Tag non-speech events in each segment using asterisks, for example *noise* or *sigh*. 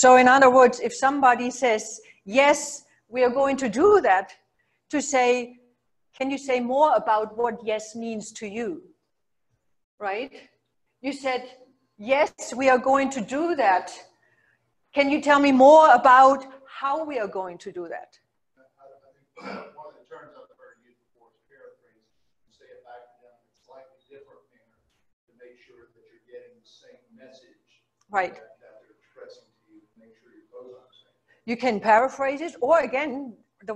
So in other words, if somebody says, yes, we are going to do that, to say, can you say more about what yes means to you? Right? You said, yes, we are going to do that. Can you tell me more about how we are going to do that? To make sure that you're getting the same message. Right. You can paraphrase it, or again, the,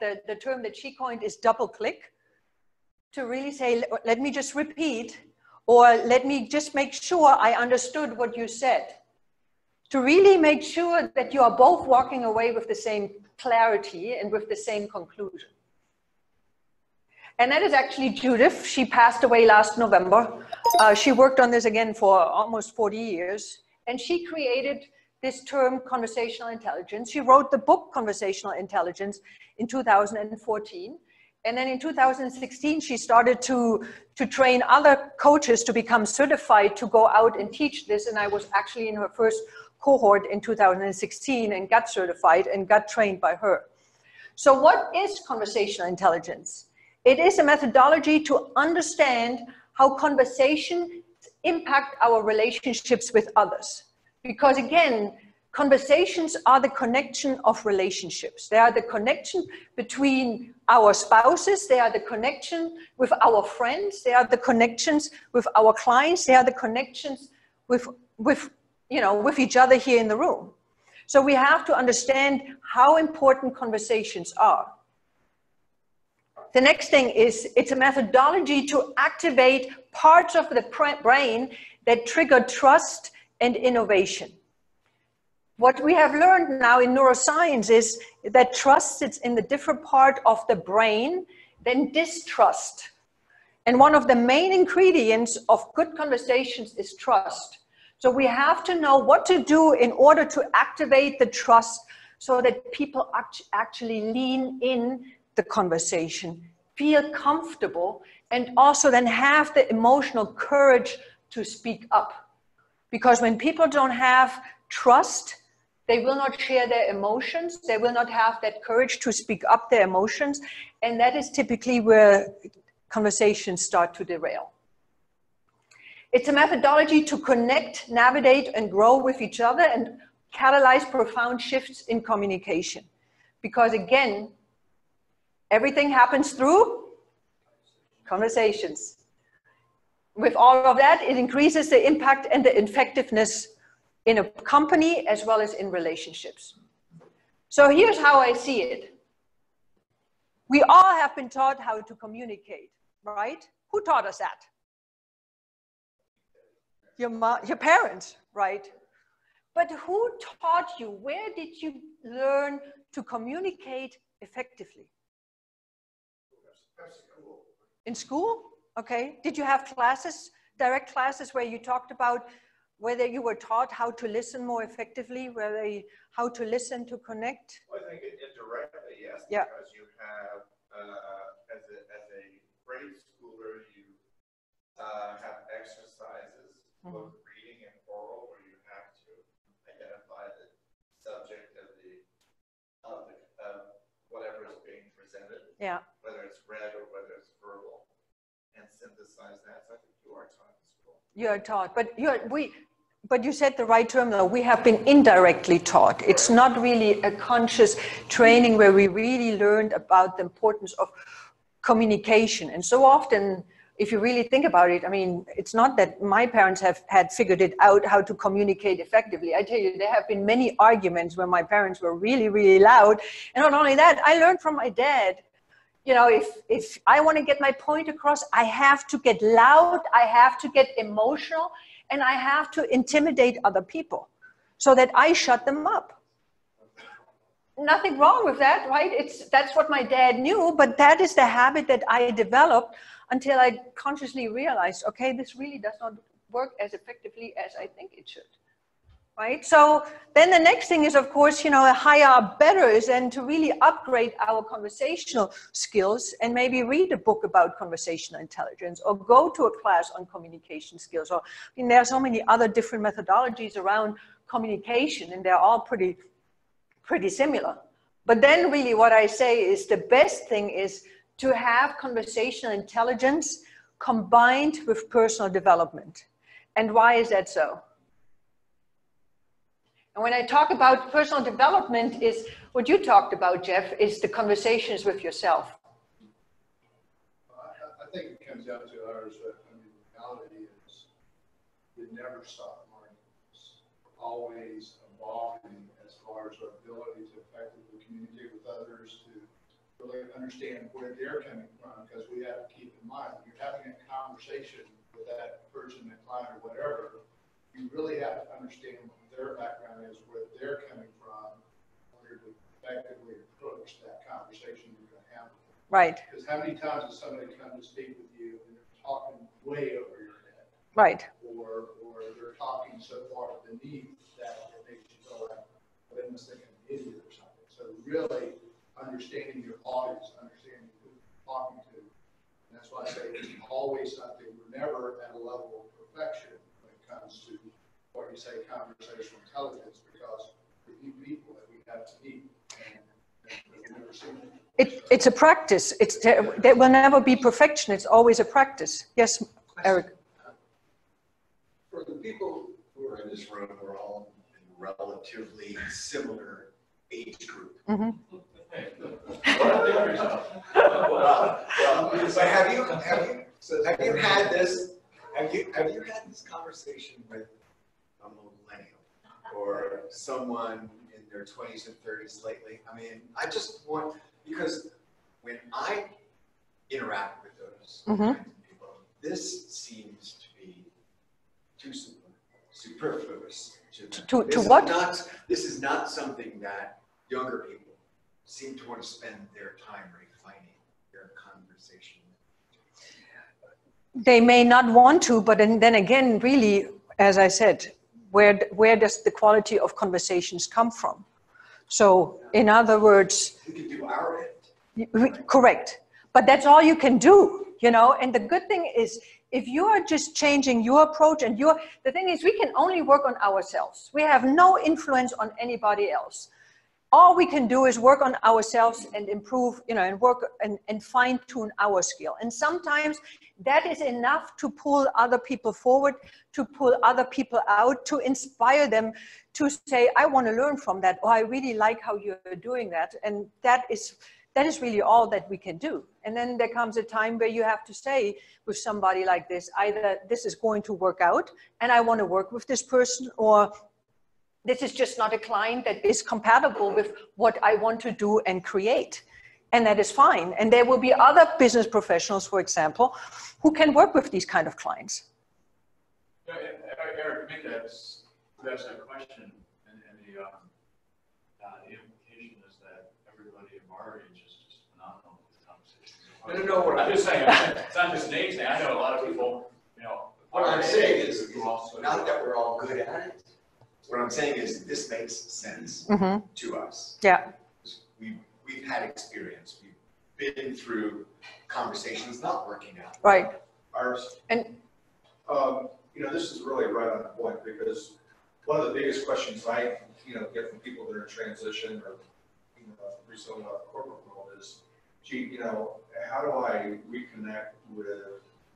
the, the term that she coined is double click to really say, let me just repeat, or let me just make sure I understood what you said. To really make sure that you are both walking away with the same clarity and with the same conclusion. And that is actually Judith. She passed away last November. Uh, she worked on this again for almost 40 years. And she created this term conversational intelligence. She wrote the book Conversational Intelligence in 2014. And then in 2016, she started to, to train other coaches to become certified to go out and teach this. And I was actually in her first cohort in 2016 and got certified and got trained by her. So what is conversational intelligence? It is a methodology to understand how conversation impact our relationships with others. Because again, conversations are the connection of relationships. They are the connection between our spouses. They are the connection with our friends. They are the connections with our clients. They are the connections with, with, you know, with each other here in the room. So we have to understand how important conversations are. The next thing is it's a methodology to activate parts of the brain that trigger trust and innovation. What we have learned now in neuroscience is that trust sits in the different part of the brain than distrust. And one of the main ingredients of good conversations is trust. So we have to know what to do in order to activate the trust so that people act actually lean in the conversation, feel comfortable, and also then have the emotional courage to speak up. Because when people don't have trust, they will not share their emotions. They will not have that courage to speak up their emotions. And that is typically where conversations start to derail. It's a methodology to connect, navigate, and grow with each other and catalyze profound shifts in communication. Because again, everything happens through conversations. With all of that, it increases the impact and the effectiveness in a company as well as in relationships. So here's how I see it. We all have been taught how to communicate, right? Who taught us that? Your, your parents, right? But who taught you? Where did you learn to communicate effectively? In school? Okay. Did you have classes, direct classes where you talked about whether you were taught how to listen more effectively, whether you, how to listen to connect? Well, I think indirectly, yes, yeah. because you have, uh, as, a, as a grade schooler, you uh, have exercises, mm -hmm. both reading and oral, where you have to identify the subject of the, of, the, of whatever is being presented. Yeah. Whether it's read or whether it's verbal, and synthesize that. So I think you are taught in school. You are taught, but you are, we but you said the right term though. We have been indirectly taught. It's not really a conscious training where we really learned about the importance of communication. And so often, if you really think about it, I mean, it's not that my parents have had figured it out how to communicate effectively. I tell you, there have been many arguments where my parents were really, really loud. And not only that, I learned from my dad you know, if, if I want to get my point across, I have to get loud, I have to get emotional, and I have to intimidate other people so that I shut them up. Nothing wrong with that, right? It's that's what my dad knew, but that is the habit that I developed until I consciously realized, okay, this really does not work as effectively as I think it should right? So then the next thing is, of course, you know, higher better is then to really upgrade our conversational skills and maybe read a book about conversational intelligence or go to a class on communication skills. Or I mean, there are so many other different methodologies around communication, and they're all pretty, pretty similar. But then really what I say is the best thing is to have conversational intelligence combined with personal development. And why is that so? And when I talk about personal development is what you talked about, Jeff, is the conversations with yourself. I, I think it comes down to ours, but I mean, the reality is you never stop learning. It's always evolving as far as our ability to effectively communicate with others, to really understand where they're coming from, because we have to keep in mind, you're having a conversation with that person, that client, or whatever, you really have to understand what their background is, where they're coming from, order to effectively approach that conversation you're gonna have. Right, Because how many times has somebody come to speak with you and they're talking way over your head? right, Or, or they're talking so far beneath that it makes you feel like, well, they must think I'm an idiot or something. So really understanding your audience, understanding who you're talking to. And that's why I say it's always something, we're never at a level of perfection when it comes to what you say conversational intelligence, because we need people that we have to meet and, and we've never seen them. it, it's a practice. It's, there there will never be perfection. It's always a practice. Yes, Eric. For the people who are in this room, we're all in relatively similar age group. Mhm. Well, well, But have you, have you, so have you had this, have you, have you had this conversation with a millennial? Or someone in their twenties and thirties lately? I mean, I just want, because when I interact with those Mhm. kinds of people, this seems to be too super- superfluous to. To- to what? not- This is not something that younger people seem to want to spend their time refining their conversation. They may not want to, but then again, really, as I said, where, where does the quality of conversations come from? So, in other words, We could do our end. Correct. But that's all you can do, you know? And the good thing is, if you are just changing your approach and your, the thing is, we can only work on ourselves. We have no influence on anybody else. All we can do is work on ourselves and improve, you know, and work and, and fine tune our skill. And sometimes that is enough to pull other people forward, to pull other people out, to inspire them to say, I want to learn from that, or I really like how you're doing that. And that is, that is really all that we can do. And then there comes a time where you have to say with somebody like this, either this is going to work out and I want to work with this person, or this is just not a client that is compatible with what I want to do and create. And that is fine. And there will be other business professionals, for example, who can work with these kind of clients. Yeah, and Eric, Eric, to make that, s- to question, and, and the, um, uh, the implication is that everybody of our age is just phenomenal with these conversations. No, no, no, what I'm I'm, just saying, it's not just an age thing, I know a lot of people, you know. what I'm saying is, is also- not that we're all good at it. What I'm saying is, this makes sense Mhm. to us. Yeah. We've, we've had experience, we've been through conversations not working out. Right. Ours. And- Um, you know, this is really right on the point because one of the biggest questions I, you know, get from people that are in transition or, you know, recently out of the corporate world is, gee, you know, how do I reconnect with,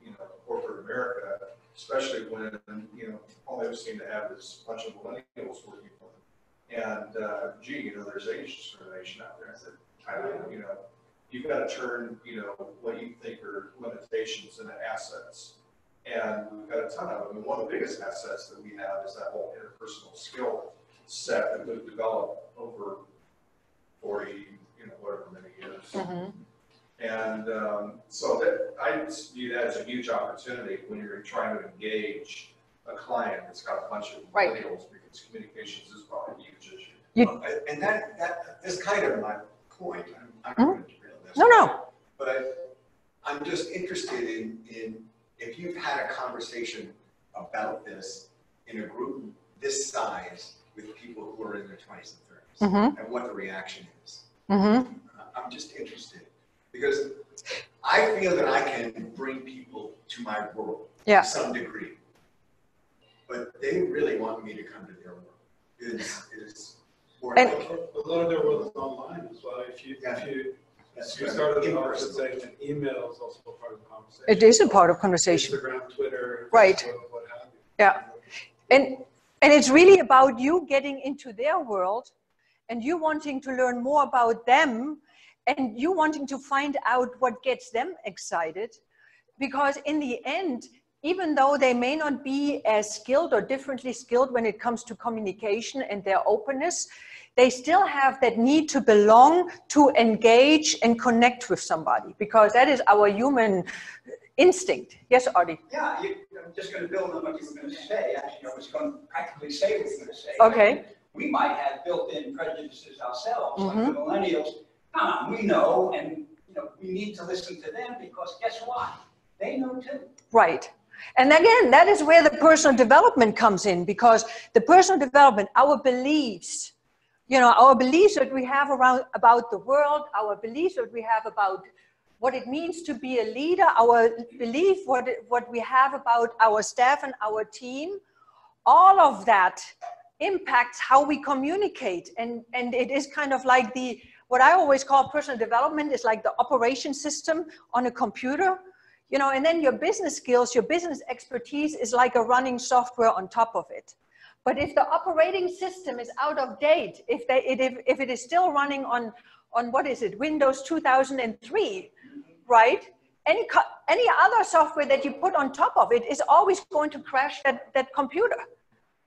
you know, corporate America, especially when, you know, all they seem to have is a bunch of millennials working for them. And, uh, gee, you know, there's age discrimination out there. I said, I, you know, you've got to turn, you know, what you think are limitations into assets. And we've got a ton of them. And one of the biggest assets that we have is that whole interpersonal skill set that we've developed over forty, you know, whatever many years. Mhm. And um, so that, I view that as a huge opportunity when you're trying to engage a client that's got a bunch of Right. millennials, because communications is probably a huge issue. You- And that, that, that's kind of my point, I'm, I'm not going to derail this. No, no. But I, I'm just interested in, in, if you've had a conversation about this in a group this size with people who are in their twenties and thirties, Mhm. and what the reaction is. Mhm. I'm just interested, because I feel that I can bring people to my world Yeah. to some degree. But they really want me to come to their world. is, is more And- A lot of their work is online as well. If you, if you, That's if you right. started the In conversation, email is also a part of the conversation. It is a part of conversation. Instagram, Twitter. Right. Facebook, What have you. Yeah. And, and it's really about you getting into their world and you wanting to learn more about them and you wanting to find out what gets them excited. Because in the end, even though they may not be as skilled or differently skilled when it comes to communication and their openness, they still have that need to belong, to engage and connect with somebody because that is our human instinct. Yes, Artie? Yeah, you, I'm just gonna build on what you were gonna say, actually, I was gonna practically say what you were gonna say. Okay. We might have built-in prejudices ourselves, like mm-hmm. the millennials, come on, we know, and, you know, we need to listen to them, because guess what? They know too. Right. And again, that is where the personal development comes in because the personal development, our beliefs, you know, our beliefs that we have around about the world, our beliefs that we have about what it means to be a leader, our belief what what we have about our staff and our team, all of that impacts how we communicate and and it is kind of like the what I always call personal development is like the operation system on a computer you know and then your business skills your business expertise is like a running software on top of it. But if the operating system is out of date if they if, if it is still running on on what is it windows 2003 right? Any any other software that you put on top of it is always going to crash that that computer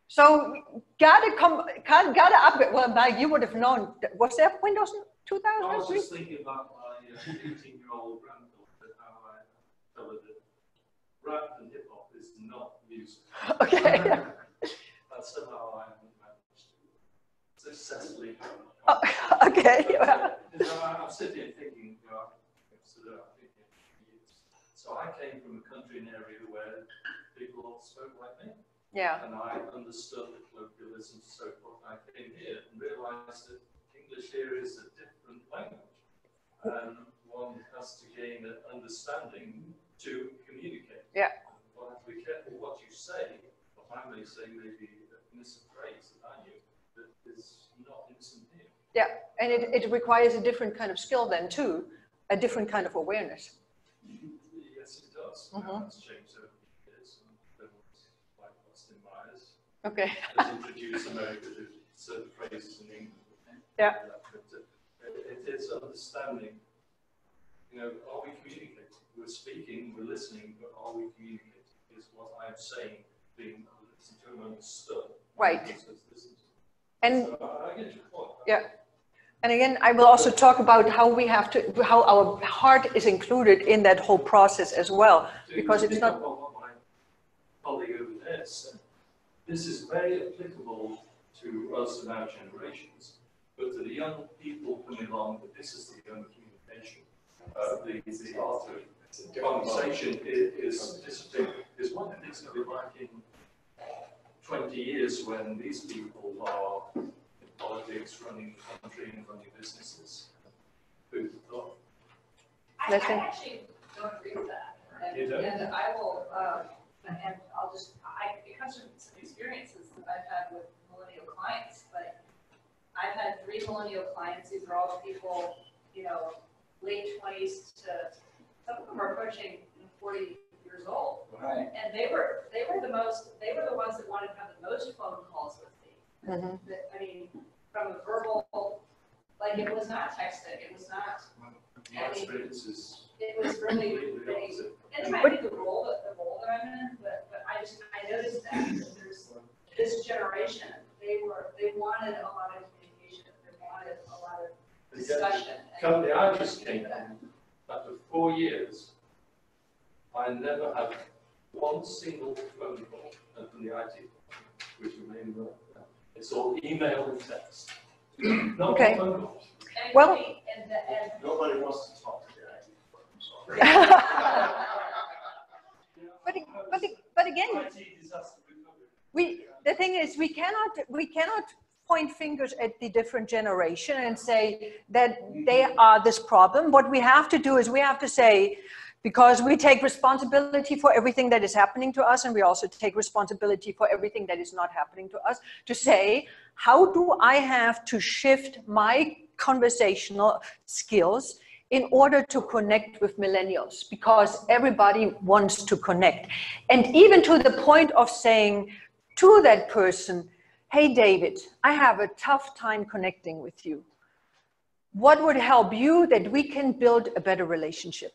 so gotta come gotta upgrade well Mike, you would have known was there windows 2000? I was just thinking about my uh, eighteen-year-old granddaughter, how I tell her that rap and hip hop is not music. okay *laughs* But somehow I haven't managed to successfully. Oh, *laughs* okay *laughs* know, I- I'm sitting here thinking, you know, I've stood up thinking for years. So I came from a country and area where people spoke like me. Yeah And I understood the colloquialisms and so forth. I came here and realized that English here is a different language. And one has to gain an understanding to communicate. Yeah. One has to be careful what you say. What I may say may be innocent phrase that I knew that is not innocent here. Yeah, and it, it requires a different kind of skill then too, a different kind of awareness. Yes, it does. Mhm. That's changed over the years. And there was like Austin Myers, Okay. has introduced America certain phrases in. Yeah. Uh, It it is understanding, you know, are we communicating? We're speaking, we're listening, but are we communicating? Is what I'm saying being listened to and understood? Right. It's just listened to. And So I I get your point. Yeah. And again, I will also talk about how we have to, how our heart is included in that whole process as well, because it's not, up on what my colleague over there said, this is very applicable to us and our generations, but to the young people coming along, this is the young communication. Uh, the, the art of It's a different model. conversation is, is discipline, is one that it's going to be like in twenty years when these people are in politics, running the country and running businesses. Who'd thought? I, I Listen. actually don't agree with that. And, You don't? and I will, um, and I'll just, I, it comes from some experiences that I've had with millennial clients, but I've had three millennial clients, these are all people, you know, late twenties to, some of them are approaching forty years old. Right. And they were, they were the most, they were the ones that wanted to have the most phone calls with me. Mm-hmm. That, I mean, from a verbal, like, it was not texting, it was not, My experience is it was really, completely the really and it might be the role that, the role that I'm in, but, but I just, I noticed that, that there's, this generation, they were, they wanted a lot of communication, they wanted a lot of discussion. and- company I just came from, after four years, I never had one single phone call from the IT, which remained, uh, it's all email and text. Not Okay. phone calls. And, Well- and, the- and, *laughs* Nobody wants to talk to the IT firm, sorry. *laughs* but, but, but again, IT disaster recovery. We, the thing is, we cannot, we cannot point fingers at the different generation and say that they are this problem. What we have to do is we have to say, because we take responsibility for everything that is happening to us and we also take responsibility for everything that is not happening to us to say how do i have to shift my conversational skills in order to connect with millennials because everybody wants to connect and even to the point of saying to that person hey david i have a tough time connecting with you. What would help you that we can build a better relationship